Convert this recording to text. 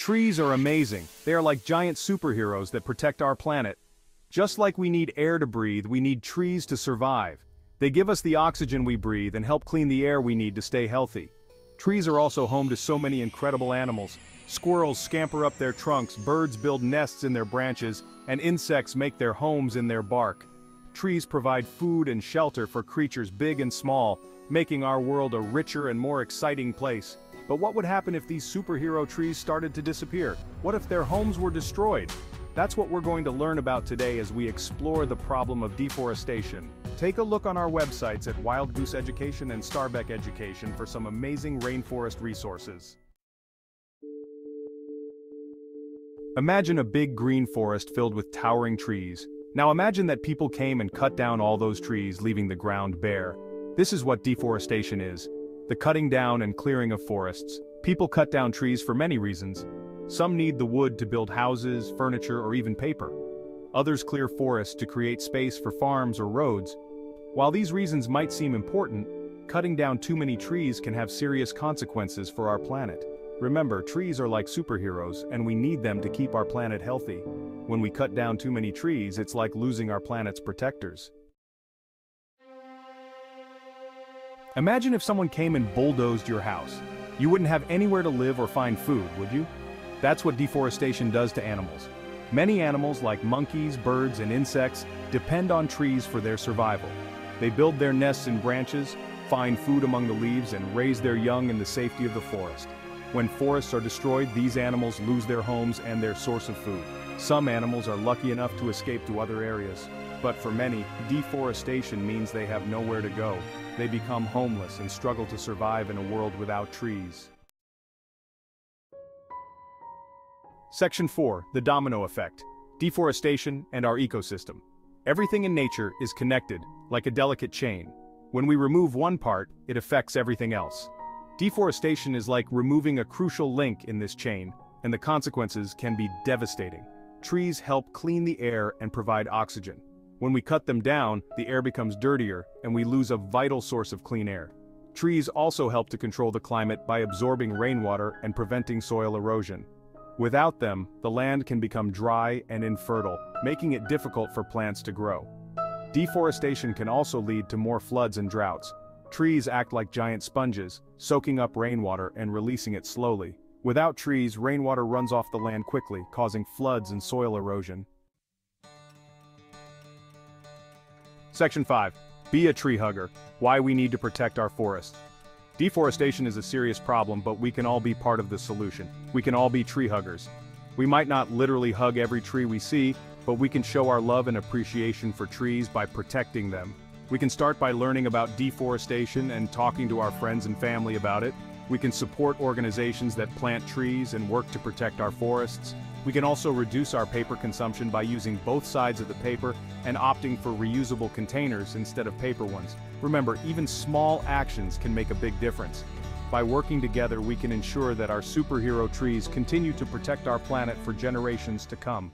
Trees are amazing, they are like giant superheroes that protect our planet. Just like we need air to breathe, we need trees to survive. They give us the oxygen we breathe and help clean the air we need to stay healthy. Trees are also home to so many incredible animals. Squirrels scamper up their trunks, birds build nests in their branches, and insects make their homes in their bark. Trees provide food and shelter for creatures big and small, making our world a richer and more exciting place. But what would happen if these superhero trees started to disappear? What if their homes were destroyed? That's what we're going to learn about today as we explore the problem of deforestation. Take a look on our websites at Wild Goose Education and Starbeck Education for some amazing rainforest resources. Imagine a big green forest filled with towering trees. Now imagine that people came and cut down all those trees leaving the ground bare. This is what deforestation is. The cutting down and clearing of forests. People cut down trees for many reasons. Some need the wood to build houses, furniture, or even paper. Others clear forests to create space for farms or roads. While these reasons might seem important, cutting down too many trees can have serious consequences for our planet. Remember, trees are like superheroes, and we need them to keep our planet healthy. When we cut down too many trees, it's like losing our planet's protectors. Imagine if someone came and bulldozed your house. You wouldn't have anywhere to live or find food, would you? That's what deforestation does to animals. Many animals like monkeys, birds, and insects depend on trees for their survival. They build their nests in branches, find food among the leaves, and raise their young in the safety of the forest. When forests are destroyed, these animals lose their homes and their source of food. Some animals are lucky enough to escape to other areas. But for many, deforestation means they have nowhere to go. They become homeless and struggle to survive in a world without trees. Section 4, The Domino Effect. Deforestation and our ecosystem. Everything in nature is connected, like a delicate chain. When we remove one part, it affects everything else. Deforestation is like removing a crucial link in this chain, and the consequences can be devastating. Trees help clean the air and provide oxygen. When we cut them down, the air becomes dirtier, and we lose a vital source of clean air. Trees also help to control the climate by absorbing rainwater and preventing soil erosion. Without them, the land can become dry and infertile, making it difficult for plants to grow. Deforestation can also lead to more floods and droughts, Trees act like giant sponges, soaking up rainwater and releasing it slowly. Without trees, rainwater runs off the land quickly, causing floods and soil erosion. Section 5. Be a tree hugger. Why we need to protect our forests. Deforestation is a serious problem but we can all be part of the solution. We can all be tree huggers. We might not literally hug every tree we see, but we can show our love and appreciation for trees by protecting them, we can start by learning about deforestation and talking to our friends and family about it. We can support organizations that plant trees and work to protect our forests. We can also reduce our paper consumption by using both sides of the paper and opting for reusable containers instead of paper ones. Remember, even small actions can make a big difference. By working together, we can ensure that our superhero trees continue to protect our planet for generations to come.